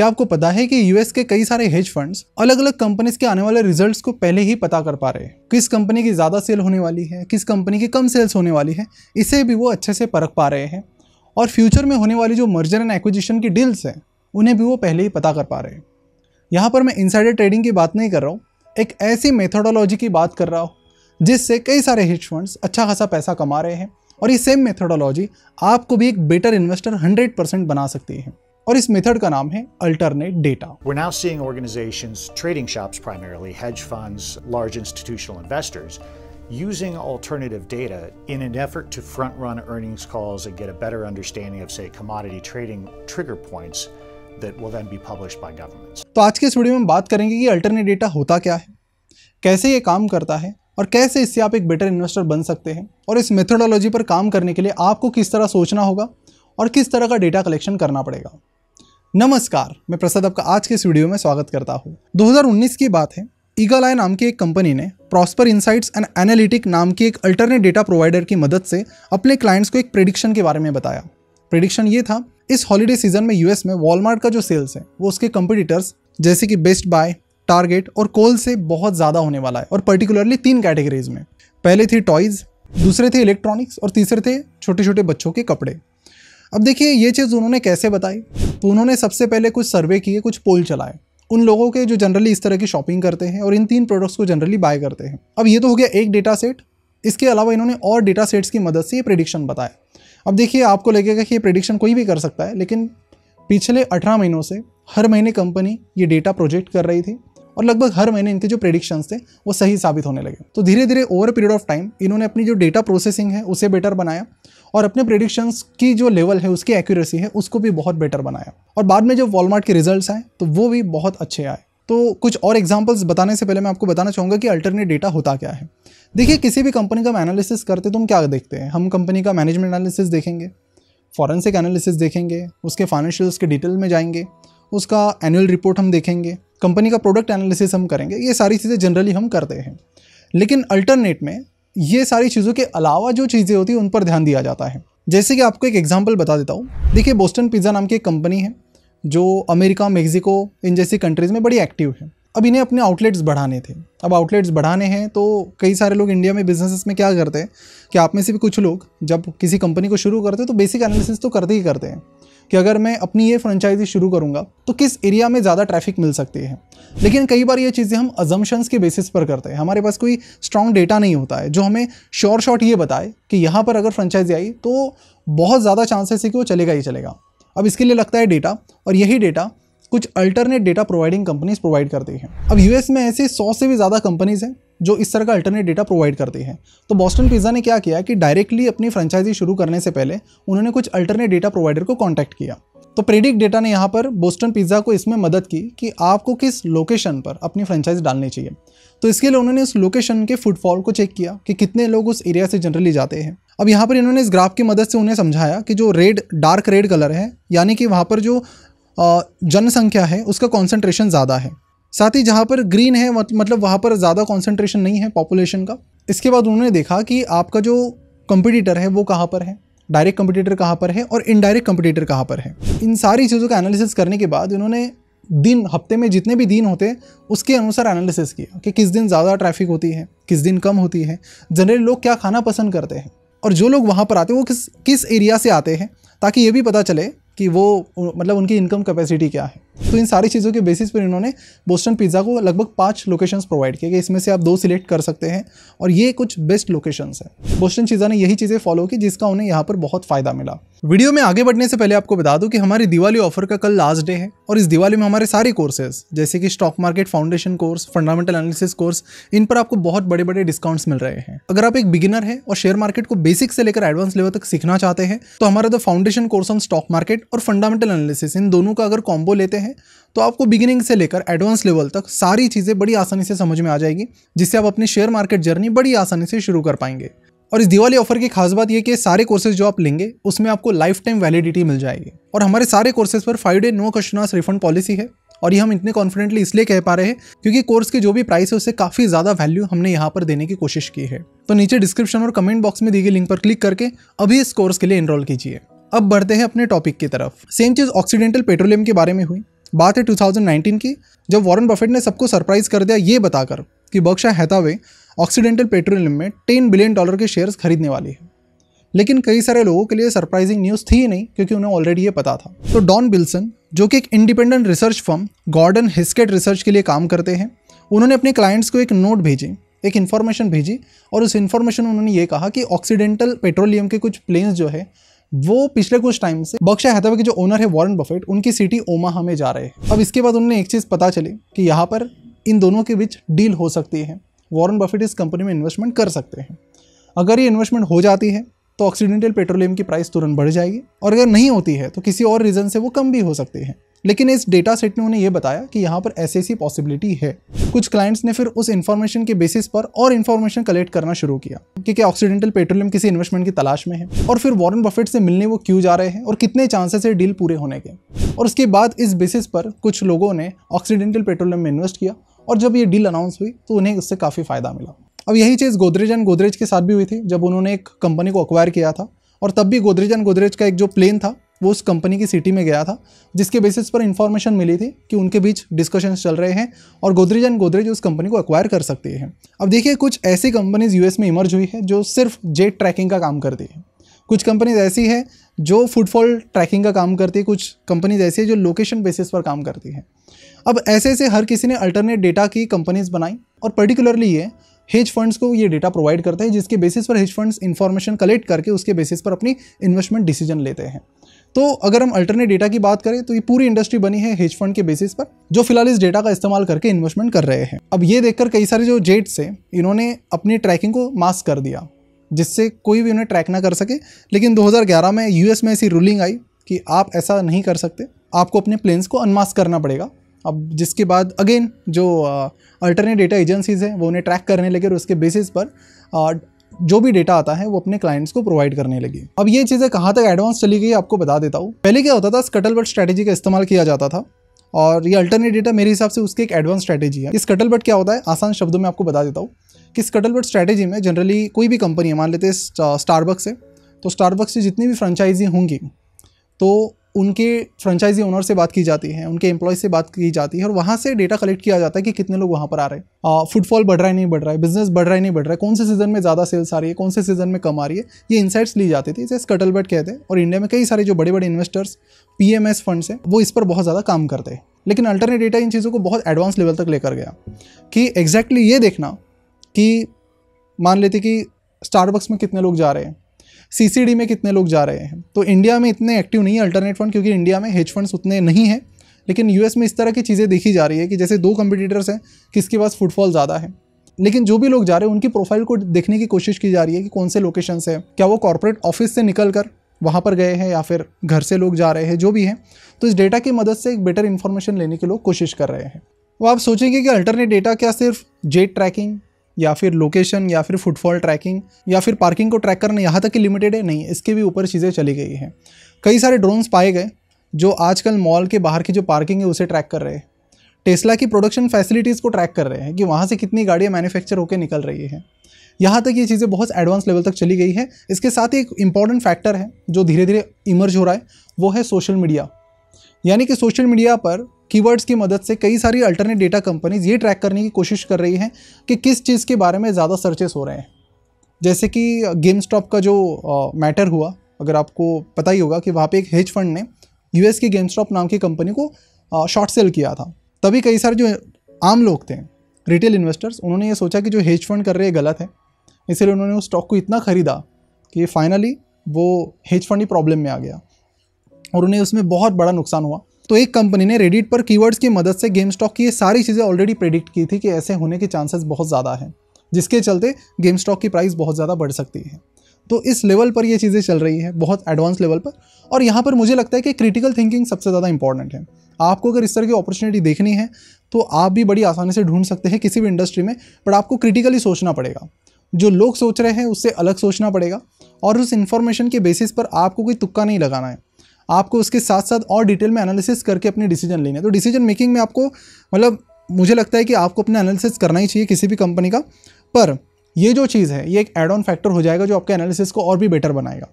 क्या आपको पता है कि यूएस के कई सारे हेज फंड्स अलग अलग कंपनीज़ के आने वाले रिजल्ट्स को पहले ही पता कर पा रहे हैं? किस कंपनी की ज़्यादा सेल होने वाली है? किस कंपनी की कम सेल्स होने वाली है? इसे भी वो अच्छे से परख पा रहे हैं। और फ्यूचर में होने वाली जो मर्जर एंड एक्विजिशन की डील्स हैं, उन्हें भी वो पहले ही पता कर पा रहे हैं। यहाँ पर मैं इनसाइडर ट्रेडिंग की बात नहीं कर रहा हूँ, एक ऐसी मेथोडोलॉजी की बात कर रहा हूँ, जिससे कई सारे हेज फंड्स अच्छा खासा पैसा कमा रहे हैं और ये सेम मेथोडोलॉजी आपको भी एक बेटर इन्वेस्टर 100 परसेंट बना सकती है। और इस मेथड का नाम है alternate data We're now seeing organizations, trading shops primarily, hedge funds, large institutional investors, using alternative data in an effort to front run earnings calls and get a better understanding of, say, commodity trading trigger points that will then be published by governments. तो आज के इस video में बात करेंगे कि alternate data होता क्या है कैसे ये काम करता है और कैसे इससे आप एक बेटर इन्वेस्टर बन सकते हैं और इस मेथोडोलॉजी पर काम करने के लिए आपको किस तरह सोचना होगा और किस तरह का डेटा कलेक्शन करना पड़ेगा नमस्कार, मैं प्रसाद आपका आज के इस वीडियो में स्वागत करता हूँ। 2019 की बात है ईगल आई नाम की एक कंपनी ने प्रॉस्पर इंसाइट्स एंड एनालिटिक नाम की एक अल्टरनेट डेटा प्रोवाइडर की मदद से अपने क्लाइंट्स को एक प्रिडिक्शन के बारे में बताया। प्रिडिक्शन ये था, इस हॉलीडे सीज़न में यूएस में वॉलमार्ट का जो सेल्स है, वो उसके कंपिटिटर्स जैसे कि बेस्ट बाय टारगेट और कोल से बहुत ज़्यादा होने वाला है, और पर्टिकुलरली तीन कैटेगरीज में। पहले थी टॉयज़ दूसरे थे इलेक्ट्रॉनिक्स और तीसरे थे छोटे छोटे बच्चों के कपड़े। अब देखिए, ये चीज़ उन्होंने कैसे बताई? तो उन्होंने सबसे पहले कुछ सर्वे किए, कुछ पोल चलाए। उन लोगों के जो जनरली इस तरह की शॉपिंग करते हैं और इन तीन प्रोडक्ट्स को जनरली बाय करते हैं। अब ये तो हो गया एक डेटा सेट इसके अलावा इन्होंने और डेटा सेट्स की मदद से ये प्रिडिक्शन बताया अब देखिए, आपको लगेगा कि ये प्रिडिक्शन कोई भी कर सकता है, लेकिन पिछले अठारह महीनों से हर महीने कंपनी ये डेटा प्रोजेक्ट कर रही थी और लगभग हर महीने इनके जो प्रेडिक्शंस थे, वो सही साबित होने लगे। तो धीरे धीरे ओवर पीरियड ऑफ़ टाइम इन्होंने अपनी जो डेटा प्रोसेसिंग है, उसे बेटर बनाया। और अपने प्रेडिक्शंस की जो लेवल है, उसकी एक्यूरेसी है, उसको भी बहुत बेटर बनाया। और बाद में जब वॉलमार्ट के रिजल्ट्स आए तो वो भी बहुत अच्छे आए। तो कुछ और एग्जाम्पल्स बताने से पहले मैं आपको बताना चाहूँगा कि अल्टरनेट डेटा होता क्या है। देखिए, किसी भी कंपनी का एनालिसिस करते तो हम क्या देखते हैं? हम कंपनी का मैनेजमेंट एनालिसिस देखेंगे फॉरेंसिक एनालिसिस देखेंगे, उसके फाइनेंशियल्स के डिटेल में जाएँगे, उसका एनुअल रिपोर्ट हम देखेंगे कंपनी का प्रोडक्ट एनालिसिस हम करेंगे, ये सारी चीज़ें जनरली हम करते हैं। लेकिन अल्टरनेट में ये सारी चीज़ों के अलावा जो चीज़ें होती हैं, उन पर ध्यान दिया जाता है। जैसे कि आपको एक एग्ज़ाम्पल बता देता हूँ। देखिए बोस्टन पिज़्ज़ा नाम की एक कंपनी है, जो अमेरिका मेक्सिको इन जैसी कंट्रीज़ में बड़ी एक्टिव है। अब इन्हें अपने आउटलेट्स बढ़ाने थे। अब आउटलेट्स बढ़ाने हैं तो कई सारे लोग इंडिया में बिजनेसेस में क्या करते हैं कि आप में से भी कुछ लोग जब किसी कंपनी को शुरू करते हैं तो बेसिक एनालिसिस तो करते ही करते हैं कि अगर मैं अपनी ये फ्रेंचाइजी शुरू करूँगा तो किस एरिया में ज़्यादा ट्रैफ़िक मिल सकती है। लेकिन कई बार ये चीज़ें हम अजम्पन्स के बेसिस पर करते हैं। हमारे पास कोई स्ट्रॉन्ग डेटा नहीं होता है, जो हमें श्योर शॉट ये बताए कि यहाँ पर अगर फ्रेंचाइजी आई तो बहुत ज़्यादा चांसेस है कि वो चलेगा ही चलेगा। अब इसके लिए लगता है डेटा और यही डेटा कुछ alternate data providing companies provide करती हैं। अब यूएस में ऐसे सौ से भी ज़्यादा कंपनीज़ हैं जो इस तरह का अल्टरनेट डेटा प्रोवाइड करती हैं। तो बॉस्टन पिज़्ज़ा ने क्या किया कि डायरेक्टली अपनी फ्रेंचाइजी शुरू करने से पहले उन्होंने कुछ अल्टरनेट डेटा प्रोवाइडर को कॉन्टैक्ट किया। तो प्रेडिक डेटा ने यहाँ पर बोस्टन पिज़्ज़ा को इसमें मदद की कि आपको किस लोकेशन पर अपनी फ्रेंचाइज डालनी चाहिए। तो इसके लिए उन्होंने उस लोकेशन के फुटफॉल को चेक किया कि कितने लोग उस एरिया से जनरली जाते हैं। अब यहाँ पर इन्होंने इस ग्राफ की मदद से उन्हें समझाया कि जो रेड डार्क रेड कलर है, यानी कि वहाँ पर जो जनसंख्या है, उसका कॉन्सेंट्रेशन ज़्यादा है। साथ ही जहाँ पर ग्रीन है मतलब वहाँ पर ज़्यादा कॉन्सेंट्रेशन नहीं है पॉपुलेशन का। इसके बाद उन्होंने देखा कि आपका जो कंपिटिटर है, वो कहाँ पर है? डायरेक्ट कंपटीटर कहाँ पर है और इनडायरेक्ट कंपटीटर कहाँ पर है? इन सारी चीज़ों का एनालिसिस करने के बाद इन्होंने दिन, हफ़्ते में जितने भी दिन होते, उसके अनुसार एनालिसिस किया कि किस दिन ज़्यादा ट्रैफ़िक होती है, किस दिन कम होती है। जनरली लोग क्या खाना पसंद करते हैं? और जो लोग वहाँ पर आते हैं, वो किस किस एरिया से आते हैं? ताकि ये भी पता चले कि वो मतलब उनकी इनकम कैपेसिटी क्या है? तो इन सारी चीज़ों के बेसिस पर इन्होंने बोस्टन पिज़्ज़ा को लगभग पाँच लोकेशंस प्रोवाइड किए, कि इसमें से आप दो सिलेक्ट कर सकते हैं और ये कुछ बेस्ट लोकेशंस हैं। बोस्टन पिज़्ज़ा ने यही चीज़ें फॉलो की जिसका उन्हें यहाँ पर बहुत फ़ायदा मिला। वीडियो में आगे बढ़ने से पहले आपको बता दूँ कि हमारी दिवाली ऑफ़र का कल लास्ट डे है और इस दिवाली में हमारे सारे कोर्सेज जैसे कि stock market foundation course fundamental analysis course इन पर आपको बहुत बड़े बड़े डिस्काउंट्स मिल रहे हैं। अगर आप एक बिगिनर है और शेयर मार्केट को बेसिक से लेकर एडवांस लेवल तक सीखना चाहते हैं तो हमारा the foundation course on stock market और फंडामेंटल एनालिसिस इन दोनों का अगर कॉम्बो लेते हैं तो आपको बिगिनिंग से लेकर एडवांस लेवल तक सारी चीज़ें बड़ी आसानी से समझ में आ जाएगी, जिससे आप अपनी शेयर मार्केट जर्नी बड़ी आसानी से शुरू कर पाएँगे। और इस दिवाली ऑफ़र की खास बात यह कि सारे कोर्सेज जो आप लेंगे, उसमें आपको लाइफ टाइम वैलिडिटी मिल जाएगी। और हमारे सारे कोर्सेज पर five day no question refund policy है, और ये हम इतने कॉन्फिडेंटली इसलिए कह पा रहे हैं, क्योंकि कोर्स की जो भी प्राइस है, उससे काफ़ी ज़्यादा वैल्यू हमने यहाँ पर देने की कोशिश की है। तो नीचे डिस्क्रिप्शन और कमेंट बॉक्स में दी गई लिंक पर क्लिक करके अभी इस कोर्स के लिए इनरोल कीजिए। अब बढ़ते हैं अपने टॉपिक की तरफ़। सेम चीज़ ऑक्सीडेंटल पेट्रोलियम के बारे में हुई। बात है 2019 की, जब वॉरेन बफेट ने सबको सरप्राइज़ कर दिया ये बताकर कि बक्शा हैतावे ऑक्सीडेंटल पेट्रोलियम में 10 बिलियन डॉलर के शेयर्स खरीदने वाली है। लेकिन कई सारे लोगों के लिए सरप्राइजिंग न्यूज़ थी ही नहीं, क्योंकि उन्हें ऑलरेडी ये पता था। तो डॉन बिल्सन, जो कि एक independent research firm Gordon Haskett research के लिए काम करते हैं, उन्होंने अपने क्लाइंट्स को एक नोट भेजी, एक इन्फॉर्मेशन भेजी, और उस इन्फॉर्मेशन उन्होंने ये कहा कि ऑक्सीडेंटल पेट्रोलियम के कुछ प्लेन्स जो है वो पिछले कुछ टाइम से बक्शा हैदराबाद के जो ओनर है वॉरेन बफेट उनकी सिटी ओमाहा में जा रहे हैं। अब इसके बाद उन्हें एक चीज़ पता चली कि यहाँ पर इन दोनों के बीच डील हो सकती है। वॉरेन बफेट इस कंपनी में इन्वेस्टमेंट कर सकते हैं। अगर ये इन्वेस्टमेंट हो जाती है तो ऑक्सीडेंटल पेट्रोलियम की प्राइस तुरंत बढ़ जाएगी। और अगर नहीं होती है तो किसी और रीज़न से वो कम भी हो सकती है। लेकिन इस डेटा सेट ने उन्हें यह बताया कि यहाँ पर ऐसी ऐसी पॉसिबिलिटी है। कुछ क्लाइंट्स ने फिर उस इन्फॉर्मेशन के बेसिस पर और इन्फॉर्मेशन कलेक्ट करना शुरू किया, कि क्या ऑक्सीडेंटल पेट्रोलियम किसी इन्वेस्टमेंट की तलाश में है। और फिर वॉरेन बफेट से मिलने वो क्यों जा रहे हैं और कितने चांसेस है डील पूरे होने के। और उसके बाद इस बेसिस पर कुछ लोगों ने ऑक्सीडेंटल पेट्रोलियम में इन्वेस्ट किया और जब ये डील अनाउंस हुई तो उन्हें उससे काफ़ी फ़ायदा मिला। अब यही चीज़ गोदरेज एंड गोदरेज के साथ भी हुई थी, जब उन्होंने एक कंपनी को अक्वायर किया था, और तब भी गोदरेज एंड गोदरेज का एक जो प्लेन था, वो उस कंपनी की सिटी में गया था, जिसके बेसिस पर इंफॉर्मेशन मिली थी कि उनके बीच डिस्कशन चल रहे हैं, और गोदरेज एंड गोदरेज उस कंपनी को अक्वायर कर सकती है। अब देखिए, कुछ ऐसी कंपनीज़ यूएस में इमर्ज हुई है, जो सिर्फ़ जेट ट्रैकिंग का काम करती है। कुछ कंपनीज़ ऐसी है, जो फुटफॉल ट्रैकिंग का काम करती है, कुछ कंपनीज़ ऐसी है, जो लोकेशन बेसिस पर काम करती है। अब ऐसे ऐसे हर किसी ने अल्टरनेट डेटा की कंपनीज़ बनाई, और पर्टिकुलरली ये हेज फंड्स को ये डेटा प्रोवाइड करते हैं, जिसके बेसिस पर हेज फंड्स इन्फॉर्मेशन कलेक्ट करके उसके बेसिस पर अपनी इन्वेस्टमेंट डिसीज़न लेते हैं। तो अगर हम अल्टरनेट डेटा की बात करें तो ये पूरी इंडस्ट्री बनी है हेज फंड के बेसिस पर, जो फ़िलहाल इस डेटा का इस्तेमाल करके इन्वेस्टमेंट कर रहे हैं। अब ये देखकर कई सारे जो जेट्स हैं, इन्होंने अपनी ट्रैकिंग को मास्क कर दिया, जिससे कोई भी उन्हें ट्रैक ना कर सके। लेकिन 2011 में यूएस में ऐसी रूलिंग आई कि आप ऐसा नहीं कर सकते, आपको अपने प्लेन्स को अनमास्क करना पड़ेगा। अब जिसके बाद अगेन जो अल्टरनेट डेटा एजेंसीज हैं, वो उन्हें ट्रैक करने लगे और उसके बेसिस पर जो भी डेटा आता है, वो अपने क्लाइंट्स को प्रोवाइड करने लगी। अब ये चीज़ें कहाँ तक एडवांस चली गई आपको बता देता हूँ। पहले क्या होता था स्कटलबट स्ट्रैटेजी का इस्तेमाल किया जाता था। और ये अल्टरनेट डेटा मेरे हिसाब से उसकी एक एडवांस स्ट्रैटेजी है। इस कटलबट क्या होता है, आसान शब्दों में आपको बता देता हूँ कि स्कटलबट स्ट्रैटेजी में जनरली कोई भी कंपनी है, मान लेते हैं स्टारबक्स है तो स्टारबक्स से जितनी भी फ्रेंचाइजी होंगी तो उनके फ्रेंचाइजी ओनर से बात की जाती है, उनके एम्प्लॉय से बात की जाती है और वहाँ से डेटा कलेक्ट किया जाता है कि कितने लोग वहाँ पर आ रहे हैं। फुटफॉल बढ़ रहा है, नहीं बढ़ रहा है? बिज़नेस बढ़ रहा है, नहीं बढ़ रहा है? कौन से सीज़न में ज़्यादा सेल्स आ रही है? कौन से सीज़न में कम आ रही है? ये इंसाइट्स ली जाती थी जैसे कटलबट कहते हैं। और इंडिया में कई सारे जो बड़े बड़े investors P M S funds हैं, वो इस पर बहुत ज़्यादा काम करते हैं। लेकिन अल्टरनेट डेटा इन चीज़ों को बहुत एडवांस लेवल तक लेकर गया। कि एग्जैक्टली ये देखना कि मान लेते कि स्टारबक्स में कितने लोग जा रहे हैं। सीसीडी में कितने लोग जा रहे हैं? तो इंडिया में इतने एक्टिव नहीं है अल्टरनेट फंड क्योंकि इंडिया में हेज फंड्स उतने नहीं हैं। लेकिन यूएस में इस तरह की चीज़ें देखी जा रही है कि जैसे दो कंपिटिटर्स हैं, किसके पास फुटफॉल ज़्यादा है। लेकिन जो भी लोग जा रहे हैं, उनकी प्रोफ़ाइल को देखने की कोशिश की जा रही है कि कौन से लोकेशन है। क्या वो कॉरपोरेट ऑफ़िस से निकल कर वहाँ पर गए हैं या फिर घर से लोग जा रहे हैं, जो भी हैं। तो इस डेटा की मदद से एक बेटर इन्फॉर्मेशन लेने के लोग कोशिश कर रहे हैं। वो आप सोचेंगे कि अल्टरनेट डेटा क्या सिर्फ़ जेट ट्रैकिंग या फिर लोकेशन या फिर फुटफॉल ट्रैकिंग या फिर पार्किंग को ट्रैक करना यहाँ तक कि लिमिटेड है, नहीं, इसके भी ऊपर चीज़ें चली गई हैं। कई सारे ड्रोन्स पाए गए, जो आजकल मॉल के बाहर की जो पार्किंग है, उसे ट्रैक कर रहे हैं। टेस्ला की प्रोडक्शन फैसिलिटीज़ को ट्रैक कर रहे हैं कि वहाँ से कितनी गाड़ियाँ मैन्युफैक्चर होकर निकल रही है। यहाँ तक ये चीज़ें बहुत एडवांस लेवल तक चली गई है। इसके साथ ही एक इंपॉर्टेंट फैक्टर है, जो धीरे धीरे इमर्ज हो रहा है, वो है सोशल मीडिया यानी कि सोशल मीडिया पर कीवर्ड्स की मदद से कई सारी अल्टरनेट डेटा कंपनीज़ ये ट्रैक करने की कोशिश कर रही हैं कि किस चीज़ के बारे में ज़्यादा सर्चेस हो रहे हैं। जैसे कि गेम स्टॉप का जो मैटर हुआ, अगर आपको पता ही होगा कि वहाँ पे एक हेज फंड ने यूएस की गेम स्टॉप नाम की कंपनी को शॉर्ट सेल किया था। तभी कई सारे जो आम लोग थे रिटेल इन्वेस्टर्स उन्होंने ये सोचा कि जो हेज फंड कर रहे हैं गलत है। इसलिए उन्होंने उस स्टॉक को इतना ख़रीदा कि फाइनली वो हेज फंड ही प्रॉब्लम में आ गया। और उन्हें उसमें बहुत बड़ा नुकसान हुआ। तो एक कंपनी ने रेडिट पर कीवर्ड्स की मदद से गेम स्टॉक की ये सारी चीज़ें ऑलरेडी प्रेडिक्ट की थी कि ऐसे होने के चांसेस बहुत ज़्यादा हैं, जिसके चलते गेम स्टॉक की प्राइस बहुत ज़्यादा बढ़ सकती है। तो इस लेवल पर ये चीज़ें चल रही है, बहुत एडवांस लेवल पर। और यहाँ पर मुझे लगता है कि क्रिटिकल थिंकिंग सबसे ज़्यादा इंपॉर्टेंट है। आपको अगर इस तरह की अपॉर्चुनिटी देखनी है तो आप भी बड़ी आसानी से ढूंढ सकते हैं किसी भी इंडस्ट्री में बट आपको क्रिटिकली सोचना पड़ेगा। जो लोग सोच रहे हैं, उससे अलग सोचना पड़ेगा। और उस इन्फॉर्मेशन के बेसिस पर आपको कोई तुक्का नहीं लगाना है। आपको उसके साथ साथ और डिटेल में एनालिसिस करके अपने डिसीज़न लेने तो डिसीज़न मेकिंग में आपको मतलब मुझे लगता है कि आपको अपने एनालिसिस करना ही चाहिए किसी भी कंपनी का। पर ये जो चीज़ है, ये एक एड ऑन फैक्टर हो जाएगा जो आपके एनालिसिस को और भी बेटर बनाएगा।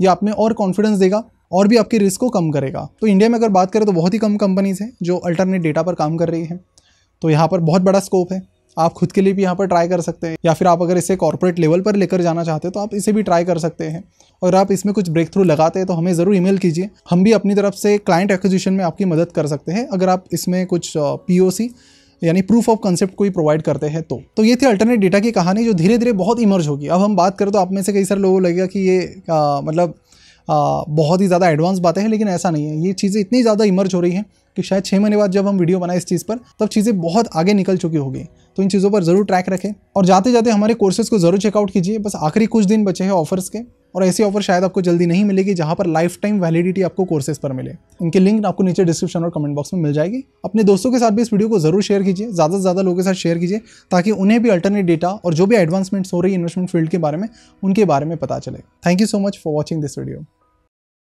ये आप में और कॉन्फिडेंस देगा और भी आपके रिस्क को कम करेगा। तो इंडिया में अगर बात करें तो बहुत ही कम कंपनीज़ हैं जो अल्टरनेट डेटा पर काम कर रही हैं। तो यहाँ पर बहुत बड़ा स्कोप है। आप खुद के लिए भी यहाँ पर ट्राई कर सकते हैं या फिर आप अगर इसे कॉर्पोरेट लेवल पर लेकर जाना चाहते हैं तो आप इसे भी ट्राई कर सकते हैं। और आप इसमें कुछ ब्रेक थ्रू लगाते हैं तो हमें ज़रूर ईमेल कीजिए। हम भी अपनी तरफ़ से क्लाइंट एक्विजिशन में आपकी मदद कर सकते हैं अगर आप इसमें कुछ पी यानी प्रूफ ऑफ़ कंसेप्ट कोई प्रोवाइड करते हैं तो। तो ये थी अल्टरनेट डेटा की कहानी जो धीरे धीरे बहुत इमर्ज होगी। अब हम बात करें तो आप में से कई सारे लोगों को लगेगा कि ये आ, मतलब आ, बहुत ही ज़्यादा एडवांस बातें हैं लेकिन ऐसा नहीं है। ये चीज़ें इतनी ज़्यादा इमर्ज हो रही हैं कि शायद छः महीने बाद जब हम वीडियो बनाए इस चीज़ पर, तब चीज़ें बहुत आगे निकल चुकी होगी। तो इन चीज़ों पर ज़रूर ट्रैक रखें और जाते जाते हमारे कोर्सेज को ज़रूर चेकआउट कीजिए। बस आखिरी कुछ दिन बचे हैं ऑफर्स के और ऐसी ऑफ़र शायद आपको जल्दी नहीं मिलेगी जहाँ पर लाइफ टाइम वैलिडिटी आपको कोर्सेज पर मिले। इनके लिंक आपको नीचे डिस्क्रिप्शन और कमेंट बॉक्स में मिल जाएगी। अपने दोस्तों के साथ भी इस वीडियो को ज़रूर शेयर कीजिए, ज़्यादा से ज़्यादा लोगों के साथ शेयर कीजिए, ताकि उन्हें भी अल्टरनेट डेटा और जो भी एडवांसमेंट्स हो रही है इन्वेस्टमेंट फ़ील्ड के बारे में, उनके बारे में पता चले। Thank you so much for watching this video